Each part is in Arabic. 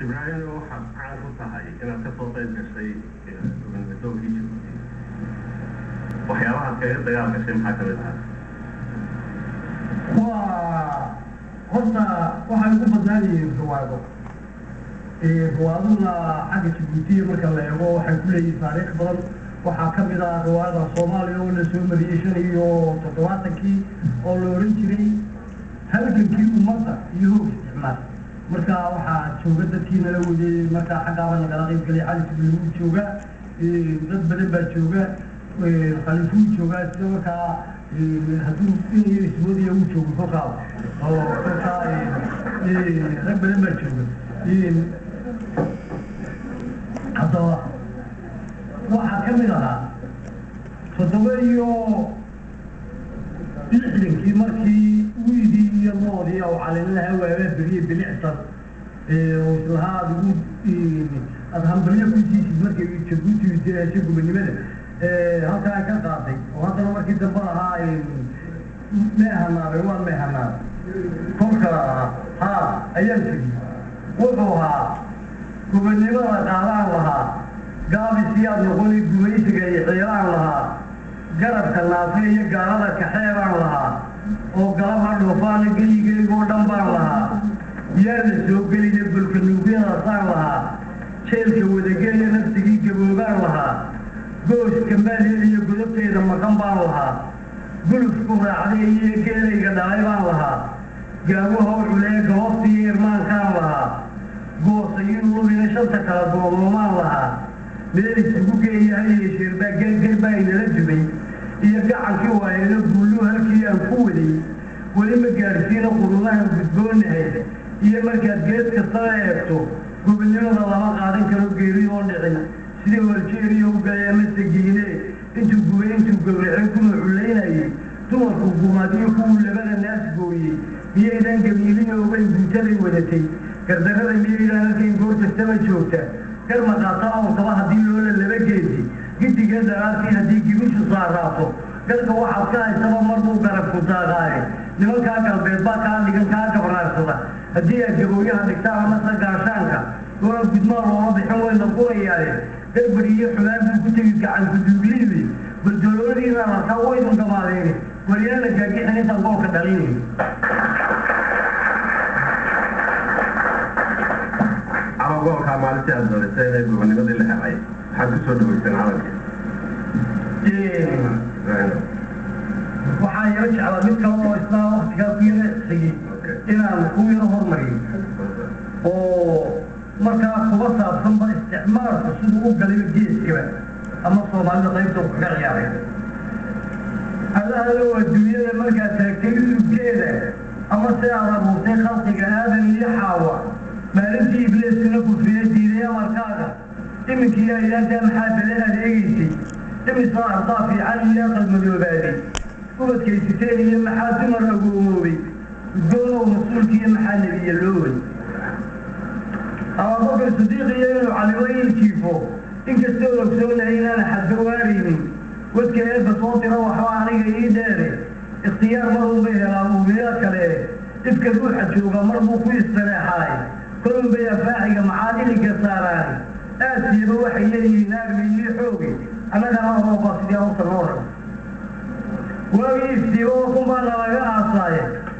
ibraahim waxaad caan ku tahay inaad ka soo qayb gashay doogii jibuuti waxyaabahaad kaga dagaal gashay maxaa ka mid ahaa waa horta waxay ugu badnaan yihiin ruwaado ruwaaduna xagga jibuutiya marka la eego waxay ku leeyihiin taariikh badan waxaa ka mid ah ruwaada soomaaliya oo la soo mariyey shan iyo toddobaatankii oo la odhan jiray halgankii ummadda iyo hoog isticmaal marka waxaa jooga dadkii nala wadayey marka xaggaaba nagala qayb galay cali jibriil jooga dad badan baa jooga khaliifuu joogaa sida markaa hadduu inay ismoodiya uu joogo kolkaa oo kolkaa rag badan baa jooga haddaba waxaa ka mid ahaa toddoba iyo lixdankii markii wiidii iyo loodii oo calinlaha waabaa beriye bilicsan oo islahaa adigu aada hambalyo ku siisid markay jabuuti diraasho gobonimada halkaa ay ka qaatay oo haddana markii dambe ahaa meehanaabay waan meehanaabay kolka ha ayaan tegi wuxuu ahaa gobonimada qaadaan lahaa gaabisii aad noqoni gumaysiga iyo ciiraan lahaa garabka naafe iyo gaalada kaxeebaan lahaa oo galabha dhoofaana geligeygoo dhan baan lahaa yaa la soo geliya bulka nuugyadaasaan lahaa jeelka wadageliya nafsigii gaboobaan lahaa gooska maaliya iyo godobteeda maqan baan lahaa gulufku raacday iyo geelayga dhalay baan lahaa gaawaha u culee galoftii iyo irmaankaan lahaa goosayin lubina shanta kala doomoomaan lahaa meel isugu geeyahay iyo sheerbaa gergerbaa inala dubay iyo gacankii waayelo guuluu halkii aan ku waday weli ma gaadhsiina qurumahan gudboonahay iyo markaad gees kastaba eegto gobonimada lama qaadan karo geeri oo dhicin sidii aljeeriya u galay amase giine intuu gubay intuu gawracay kuma culaynayay dumarku gumaadiyo kuwuu labada naas gooyey miyaydan gabiilin ogeyn guutaday wadatay gardarrada miyaydaan halkayn goor kastaba joogta gar maqaata awtaba haddii loola laba geesi gidigee daraartii haddii gibishu saaraato galka waxaad ka haysaba mar buu garabku daaqaaye nimankaa galbeed baa kaa dhigan haddii aad gabooyaha dhigtaan amase gaashaanka doona gudmaa loola bixin wayna qurayaane garbari iyo xumaan buu ku tegi gacanku duugliidi baldoloodiina markaa waydun gamaadeeni waryaana gaagixin intaan goolka dhalini calo goolkaa maalintii aad doorisay inay gobonimadii la helay maxaad ku soo dhaweyseen calanka waxaa yaro jeclaa mid kale oo isna waktigaa ku yara xigay إنا نكون هرمين. ومركا قبصة ثم استعمار تصده أبقى للجيس كمان أما الصوم عنده طيب توقع غيابي يعني. الأهل هو الدنيا مركا تأكل الجيلة أما سيارة موسي خلطي قناب اللي حاوة ما نفسي إبليس نكو في الدينية مركاقة إمك يا إيان دام حاجة لنا لإيسي إمي صراح طافي عني لأقل مدوباتي وبس كيسي تاني يم حاسم الرقوبي قولوا مسؤول كي محل يلون أبو بكر الصديق يلون على وين كيفو إنك كستو لو كسو لهين أنا حد واريني قلت كيف صوتي روح وعليك إيه داري اختيار مرض بيه رابو بياك ليه إفك روح تشوفه مرضو في السلاحاي كلهم بيا فاحي معادي لك ساران أسي روح يلي نار من يحوقي أنا ده ما هو بس يوم تمر وبيستي وكم بلغ عصايه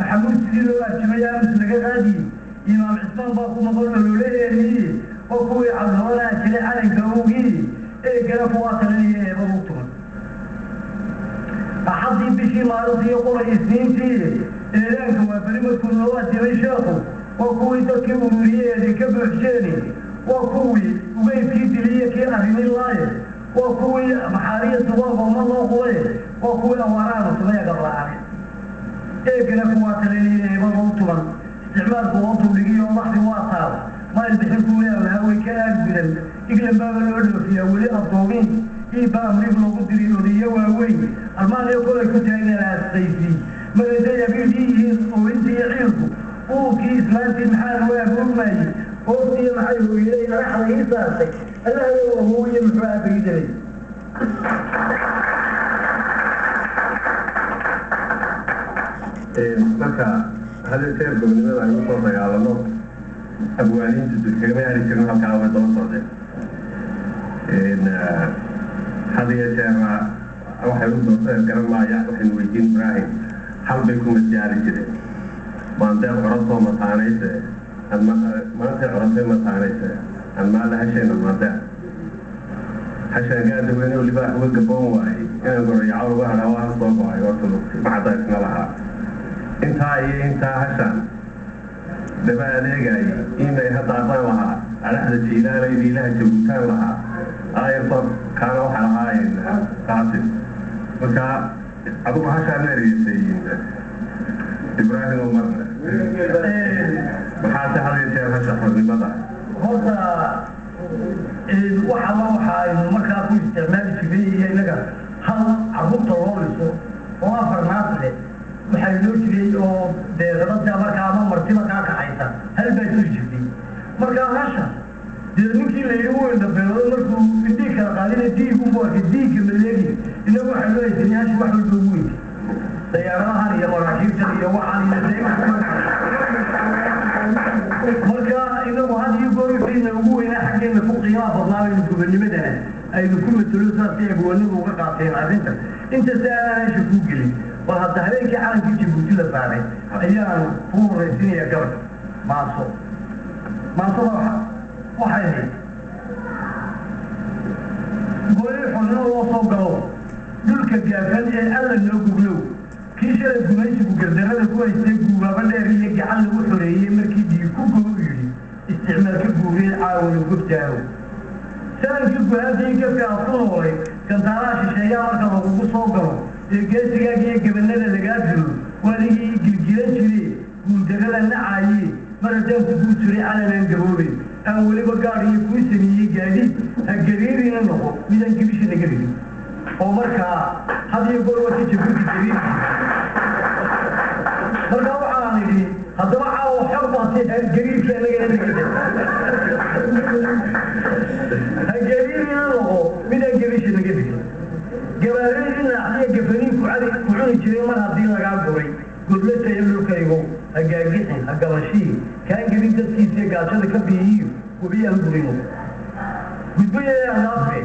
محمود سيرو واجبيا مسلقا هادي إمام عثمان باقو مظل لوليه يهي وكوي عبدالوانا كلي عالي كروغي إيه قرف واخر ليه بروطون أحضي بشي معروضي يقول إثنين تي إيران كوا فريمة كنوات شافو وكوي تركي أموريه يهي كبر حشاني وكوي وين في دليه كي أهم الله. وكوي محارية الله وما الله قوي وكوي أورانو سميه قبل عالي waa kuwii awaaraana tumaya gabla'ane eegana kuwaa talinaya eebada u tuman isticmaalku oo tubdhigiyo laxdi waa taal mayl bixin kuuyaa lahaa way ka aagbidan iglan baaba loo dhoofiyaa weli addoomiin ii baa amrig loogu diri odayo waaweyn almaaniyo kolay ku taaganaastaysi magaday abiidii yihiin oo intii ciilku uurkii islaantii maxaa loo agoogmayey hooftiiyo maxay hooyaday dhagaxda ii saartay allahayo awooye muxuu aabaidelay marka hadii jeer gobonimada aynu soo dagaalano abwaaniintu kagama hari jirin halkaa way daba socdeen had iyo jeerna waxay u doorteen garan maaya waxaynu weydiin ibraahim hal bay ku masyaali jireen maantee coratoo mataanayse maantay coratay mataanayse aan maala hashayna maantee hashaan gaada weyne oo libaax uga gaboon waayey inaan gorayaco uga hadhaa waa soo go-ay horta lugti macadaysna lahaa intaa iyo intaa hashaan daba adeegay imay haddaasaan lahaa adhaxda jiilaalayda ilaha jabuutaan lahaa aayarto kaana waxa lahaayeen qaasim marka adugu hashaa meereysay ibraahim umarna maxaase hal iyo jeer hasha xornimada horta waxa la waxa aynu markaa ku isticmaali jiray iyo innaga hal carruurta loo liso oo afar naas leh waxaa loo jiray oo dee rabada markaa ama martiba kaa kaxaysa hal baa jiri jirtay markaa hasha dee ninkii la yidhi weyn dhabeelado markuu indhii kala qaadina diigu arkay diigga maleegi inagu waxay loo haysanay hashi wax walba ugu weyn dayaaradahan iyo maraakiibtan iyo waxan iyo dee marka inagu had iyo goor wixiina ugu weynaa xaggeena ku qiimaha badnaabaynu gobonimadana aynu ايدو كل الثلاثات فيها ونبو وقع فيها عارفينتا إنت ساشي فوقلي. وهذا هلينك عارم كيشي فوقلة فعلي ايان فور ريسيني اكبر معصو معصو روحا وحيني. قريح ونو وصو قرو دولك الجافل أي ألا نوكو قلو كيشي لك ميشي فوقلدر هذا هو يستيقو بابن ايري يجعل وحرية مركي ديكو قلو يلي استعمال كبو غير عاوني saankiku haadii gabkaan ku noolay gantaalaha shisheeyaa marka lagugu soo galo ee geesigaaga iyo gabanada lagaa jiro waadigii gilgilan jire guuldagada nacaayee mar haddaan kuu jiray calanaan gaboobe aan weliba gaadhiyo kuu sameeyey gaadiid ha gariirina noqo midaan gibisha laga dhigin oo markaa had hadiyo gorwarka jabuuti jariiri markaa waxaan idhi haddaba caawo xor baatay aan gariirka anagana laga noqo midaan gibisha naga rigin gabaaraydi naaxdiya gafaniin ku cadi ku cuni jiray mar haddii lagaa guray gudlataya dhulkaygo ha gaagixin ha gabashii kaan gelin dadkiisiiyo gaajada ka biiyiyo gubiyaan gurino gudbayaya anaafe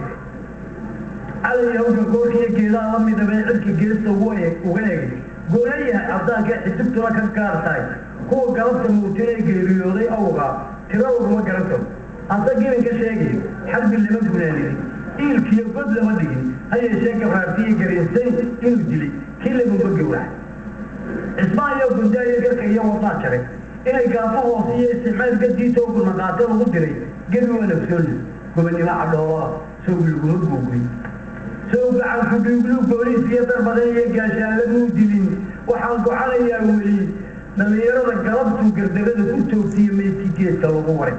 calay hawga goorkiiyo geedaha la midabee cirka geesta uga egay goonayahay caddaanka xidigtuna ka gaar tahay kuwa galabta muutine ee geeriyooday awga tiraduguma garan karo hase gelin ka sheegayo xarbi lama gunaaninin iilkiyo god lama dhigin ha yeeshee gabraartiiyo gariinsayn inuu dilay kii lagunba gowrac cismaan iyo gundaa iyo garka iyo wadaa jaray inay gaafo hoose iyo isticmaal gadiisa oo gunaqaate lagu diray gebi waa nafsooli gobonimo cadhoolaa sawg laguma googay sawg gacanku dhuuglu booliis iyo darbadan iyo gaashaalamuu dilin waxaan gocanayaa weli dhallinyarada galabtuu gardarada ku toogtiyo meydkii geedka lagu waray